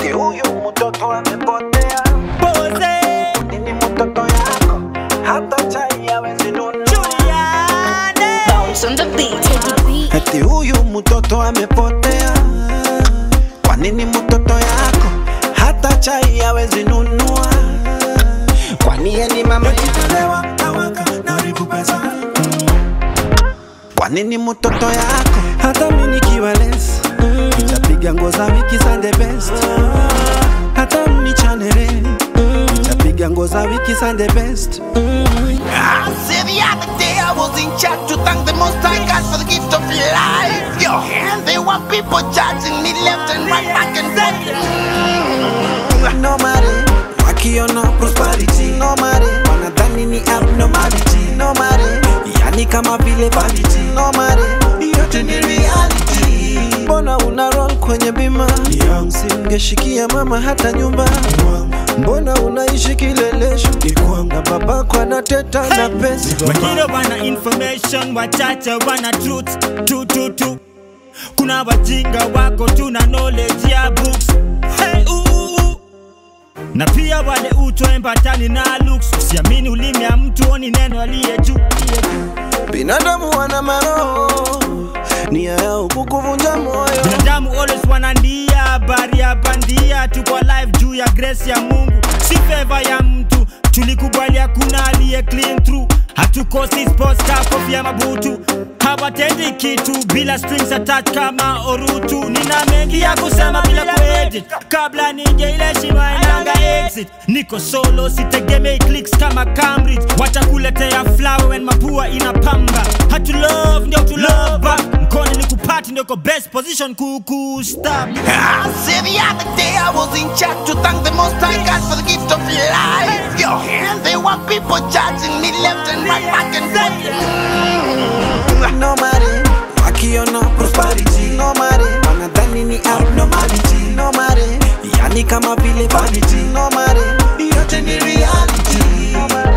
eti huyu mtoto amepotea. Pose Nini mtoto yako hata chai hawezi nunua. Juliane Bounce on the beat. Eti huyu mtoto amepotea. Kwa nini mtoto yako hata chai hawezi nunua? Kwani yeye ni mama yako? Kwa nini mtoto yako hata mimi nguo za wiki za the best. Hata mnichanere nitapiga nguo za wiki za the best. Said the other day I was in church to thank the Most High God for the gift of life. Yo, and there were people judging me left and right, back and forth. no matter wakiona prosperity. No matter wanadhani ni abnormality. No matter yani kama vile vanity. No matter yote ni kwenye bima. Singeshikia mama hata nyumba. Mbona unaishi kilelesho na babako anateta na pesa. Wengine wana information wachache wana truth. Tu tu tu. Kuna wajinga wako tuna knowledge ya books. Hey, uu, uh. na pia wale utoembatani na looks. Usiamini ulimi ya mtu oni neno aliye juu. Binadamu wana maroho nia yao kukuvunja moyo. Binadamu always wanandia habari ya bandia tuko live juu ya grace ya mungu. Si favor ya mtu tulikubali hakuna aliye clean through. Hatukosi car kofia mabutu. Hawatendi kitu bila strings attached kama orutu. Nina mengi ya kusema bila kuedit. Kabla nije ile shima inanga exit. Niko solo sitegemei clicks kama cambridge. Wacha kuletea flower when mapua inapamba hatu love ndio tu love ni kupati ndio ko best position kukustab the other day I was in church to thank the Most High God for the gift of life. Yo, and there were people judging me left and right, back and forth. no matter wakiona prosperity. No matter wanadhani ni abnormality. No matter yani kama vile vanity. No matter yote ni reality. no matter